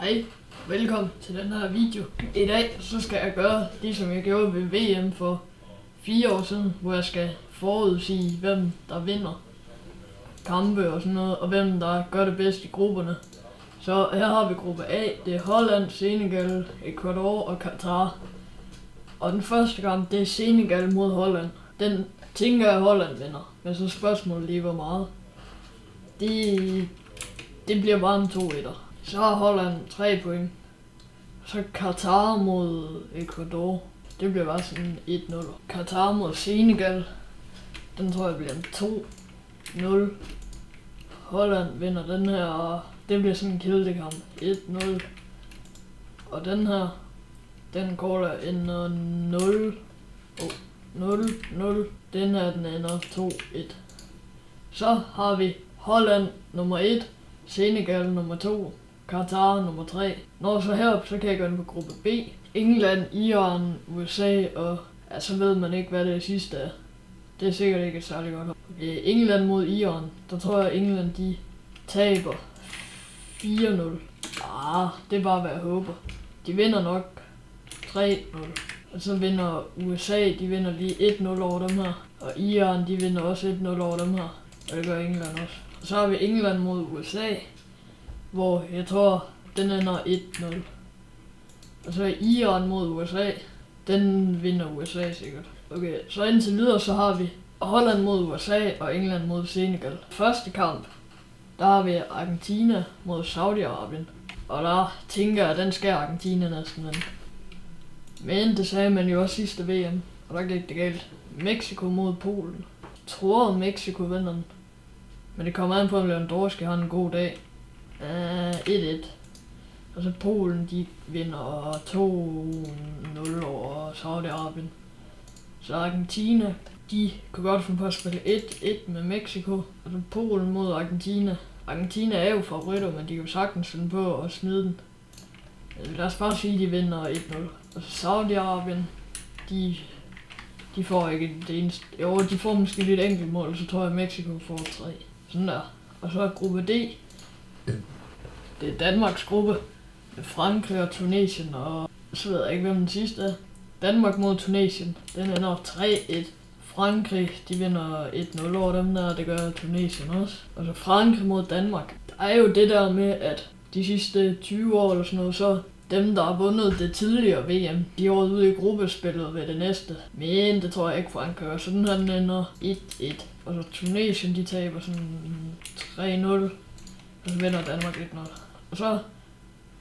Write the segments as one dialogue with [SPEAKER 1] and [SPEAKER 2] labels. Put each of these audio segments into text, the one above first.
[SPEAKER 1] Hej, velkommen til den her video. I dag så skal jeg gøre det, som jeg gjorde ved VM for fire år siden, hvor jeg skal forudsige, hvem der vinder kampe og sådan noget, og hvem der gør det bedst i grupperne. Så her har vi gruppe A, det er Holland, Senegal, Ecuador og Qatar. Og den første kamp, det er Senegal mod Holland. Den tænker jeg, Holland vinder. Men så spørgsmålet lige, hvor meget. Det, det bliver bare en 2-1'er. Så har Holland 3 point. Så Qatar mod Ecuador. Det bliver bare sådan 1-0. Qatar mod Senegal. Den tror jeg bliver 2-0. Holland vinder den her, og det bliver sådan en kildekamp. 1-0. Og den her, den går der ender 0. Oh, 0, 0. Den her, den ender 2-1. Så har vi Holland nummer 1, Senegal nummer 2, Qatar nummer 3. Når så herop, så kan jeg gå ind på gruppe B. England, Iran, USA og ja, så ved man ikke, hvad det sidste er. Det er sikkert ikke et særligt godt øh, England mod Iran, der tror jeg, England de taber 4-0. Ah, det er bare, hvad jeg håber. De vinder nok 3-0. Og så vinder USA, de vinder lige 1-0 over dem her. Og Iran, de vinder også 1-0 over dem her. Og det gør England også. Og så har vi England mod USA, hvor jeg tror, den ender 1-0. Og så er Iran mod USA. Den vinder USA sikkert. Okay, så indtil videre så har vi Holland mod USA og England mod Senegal. Første kamp, der har vi Argentina mod Saudi-Arabien. Og der tænker jeg, at den skal Argentina næsten vinde. Men det sagde man jo også sidste VM, og der gik det galt. Mexico mod Polen. Jeg tror, Mexico vinder den. Men det kommer an på, om Lewandowski har en god dag. Øh, uh, 1-1. Og så Polen, de vinder 2-0 over Saudi-Arabien. Så Argentina, de kunne godt finde på at spille 1-1 med Mexico. Og så Polen mod Argentina. Argentina er jo favoritter, men de kan jo sagtens finde på at smide den. Øh, Lad os bare sige, at de vinder 1-0. Og så Saudi-Arabien, de, de får ikke det eneste. Jo, de får måske lidt enkelt mål, så tror jeg, at Mexico får 3. Sådan der. Og så er gruppe D. Det er Danmarks gruppe. Frankrig og Tunesien, og så ved jeg ikke, hvem den sidste er. Danmark mod Tunesien. Den ender 3-1. Frankrig, de vinder 1-0 over dem der, det gør Tunesien også. Og så Frankrig mod Danmark. Der er jo det der med, at de sidste 20 år eller sådan noget, så dem, der har vundet det tidligere VM, de er ude i gruppespillet ved det næste. Men det tror jeg ikke, Frankrig gør, så den her den ender 1-1. Og så Tunesien, de taber sådan 3-0. Og så vinder Danmark 1-0. Og så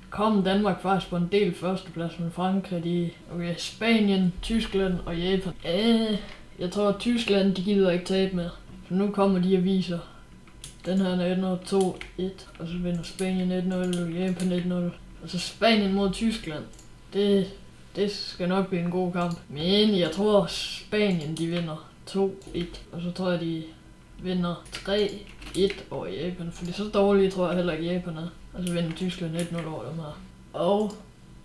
[SPEAKER 1] kom Danmark faktisk på en del førsteplads med Frankrig, de, okay, Spanien, Tyskland og Japan. Øh, jeg tror, at Tyskland, de gider ikke tabe med. Så nu kommer de og viser. Den her er 1-0, 2-1, og så vinder Spanien 1-0, Japan 1-0. Og så Spanien mod Tyskland. Det, det skal nok blive en god kamp. Men jeg tror, Spanien de vinder 2-1. Og så tror jeg, de vinder 1 over Japan. Fordi så dårlige tror jeg heller ikke Japan er. Altså vinder Tyskland 1-0 over dem her. Og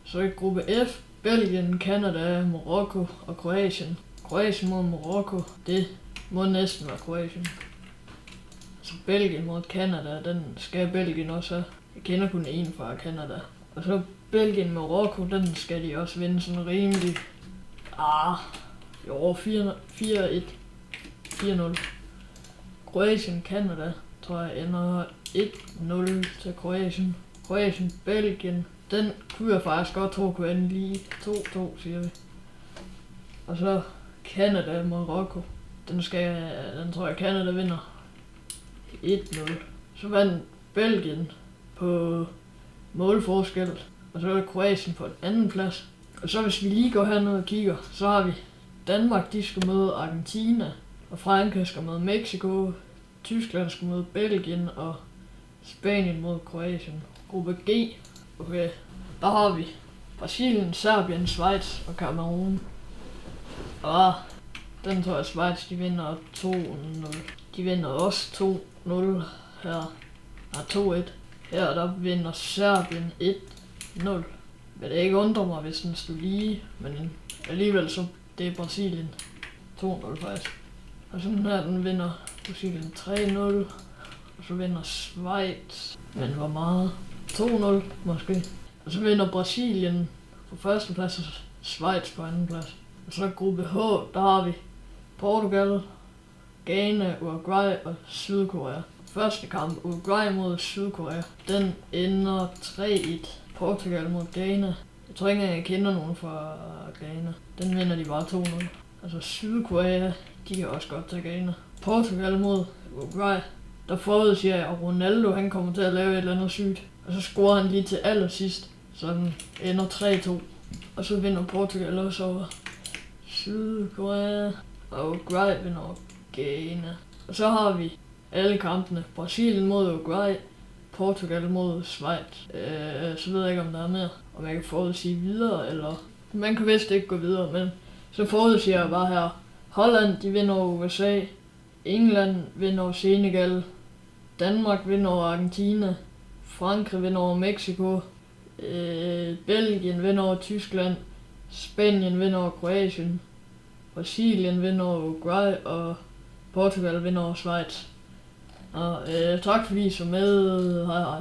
[SPEAKER 1] så i gruppe F, Belgien, Kanada, Marokko og Kroatien. Kroatien mod Marokko, det må næsten være Kroatien. Så Belgien mod Kanada, den skal Belgien også have. Jeg kender kun en fra Kanada. Og så Belgien Marokko, den skal de også vinde sådan rimelig. Ah, jo, 4-1. 4-0. Kroatien, Kanada, tror jeg ender 1-0 til Kroatien. Kroatien, Belgien, den kunne jeg faktisk godt tro kunne ende lige 2-2, siger vi. Og så Canada, Marokko. Den skal, den tror jeg Canada vinder 1-0. Så vandt Belgien på målforskel, og så er Kroatien på en anden plads. Og så hvis vi lige går herned og kigger, så har vi Danmark, de skal møde Argentina, og Frankrig skal møde Mexico, Tyskland skulle møde Belgien, og Spanien mod Kroatien. Gruppe G, okay, der har vi Brasilien, Serbien, Schweiz og Kamerun. Og den tror jeg, Schweiz de vinder 2-0. De vinder også 2-0 her. Nej, 2-1. Her der vinder Serbien 1-0. Men det ikke undre mig, hvis den stod lige. Men alligevel så det er Brasilien 2-0 faktisk. Og sådan her den vinder Brasilien 3-0. Og så vinder Schweiz. Men hvor meget? 2-0 måske. Og så vinder Brasilien på første plads og Schweiz på anden plads. Og så gruppe H, der har vi Portugal, Ghana, Uruguay og Sydkorea. Første kamp, Uruguay mod Sydkorea, den ender 3-1. Portugal mod Ghana. Jeg tror ikke engang, jeg kender nogen fra Ghana. Den vinder de bare 2-0. Altså Sydkorea, de kan også godt tage gainer. Portugal mod Uruguay. Der forudsiger jeg, at Ronaldo han kommer til at lave et eller andet sygt. Og så scorer han lige til allersidst. Så den ender 3-2. Og så vinder Portugal også over Sydkorea. Og Uruguay vinder over Ghana. Og så har vi alle kampene. Brasilien mod Uruguay. Portugal mod Schweiz. Øh, så ved jeg ikke, om der er mere. Om jeg kan forudsige videre, eller... Man kan vist ikke gå videre, men så forudsiger jeg bare her. Holland, de vinder over USA. England vinder over Senegal. Danmark vinder over Argentina. Frankrig vinder over Mexico. Øh, Belgien vinder over Tyskland. Spanien vinder over Kroatien. Brasilien vinder over Uruguay. Og Portugal vinder over Schweiz. Og øh, tak fordi I så med. Hej hej.